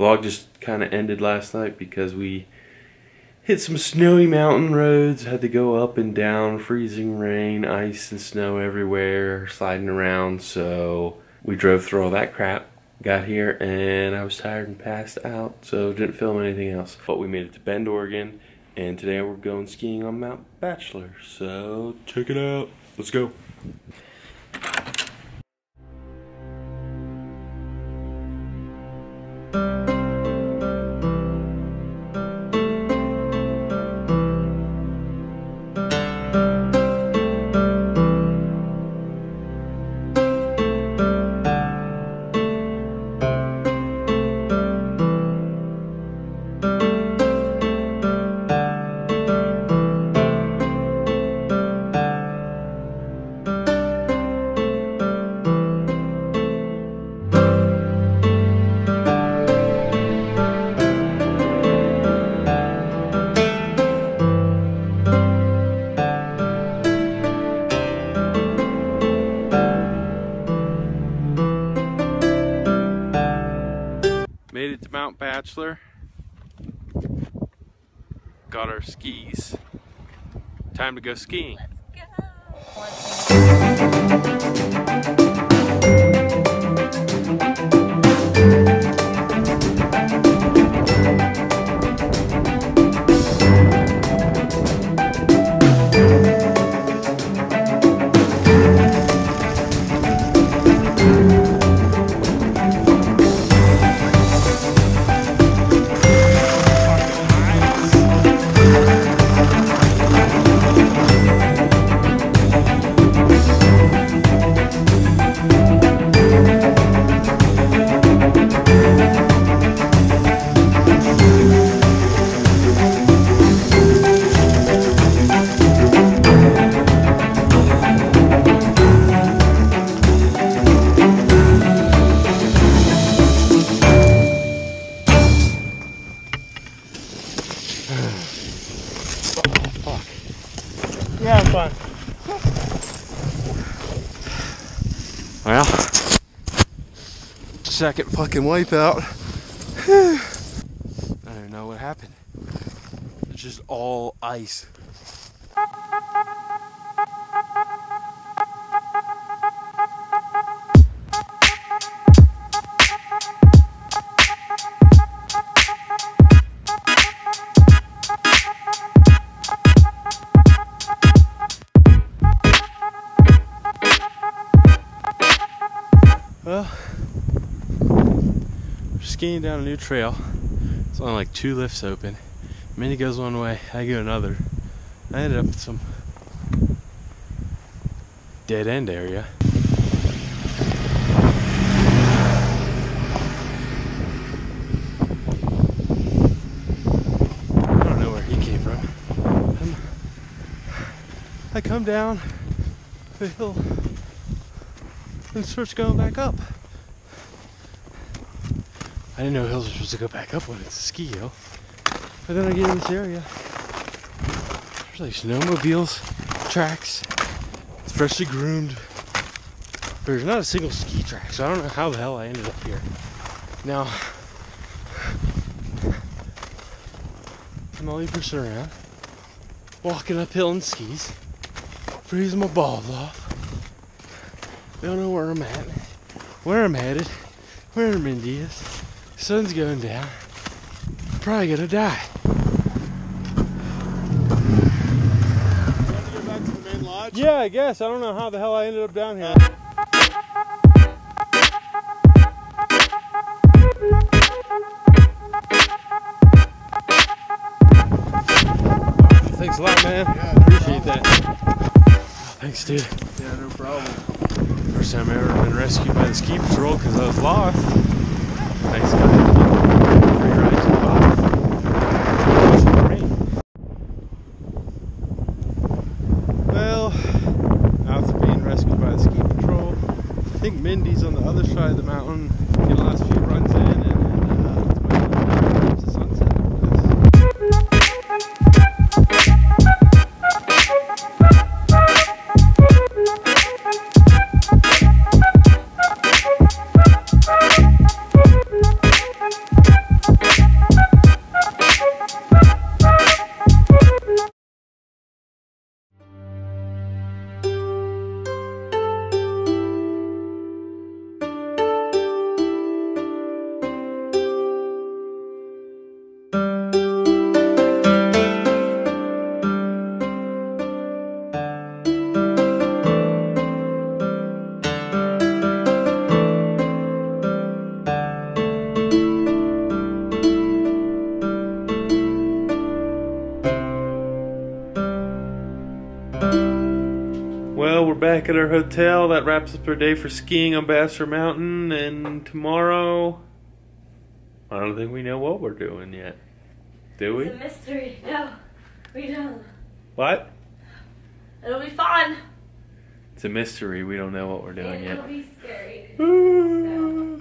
vlog just kind of ended last night because we hit some snowy mountain roads, had to go up and down, freezing rain, ice and snow everywhere, sliding around. So we drove through all that crap, got here, and I was tired and passed out, so didn't film anything else. But we made it to Bend, Oregon, and today we're going skiing on Mount Bachelor. So check it out. Let's go. Bachelor. Got our skis. Time to go skiing. Yeah, Well, second fucking wipeout. I don't know what happened. It's just all ice. Skiing down a new trail. It's only like two lifts open. Mindy goes one way, I go another. I ended up in some dead end area. I don't know where he came from. I'm- I come down the hill and starts going back up. I didn't know hills are supposed to go back up when it's a ski hill. But then I get in this area. There's like snowmobiles, tracks. It's freshly groomed. There's not a single ski track, so I don't know how the hell I ended up here. Now, I'm only pushing around, walking uphill in skis, freezing my balls off. Don't know where I'm at, where I'm headed, where I'm in is. Sun's going down. Probably gonna die. Go back to the main lodge. Yeah, I guess. I don't know how the hell I ended up down here. Thanks a lot, man. Yeah, Appreciate that. Thanks, dude. Yeah, no problem. First time I've ever been rescued by the ski patrol because I was lost. Thanks, guys. At our hotel. That wraps up our day for skiing on Bachelor Mountain. And tomorrow, I don't think we know what we're doing yet. Do we? It's a mystery. No, we don't. What? It'll be fun. It's a mystery. We don't know what we're doing And yet. It'll be scary.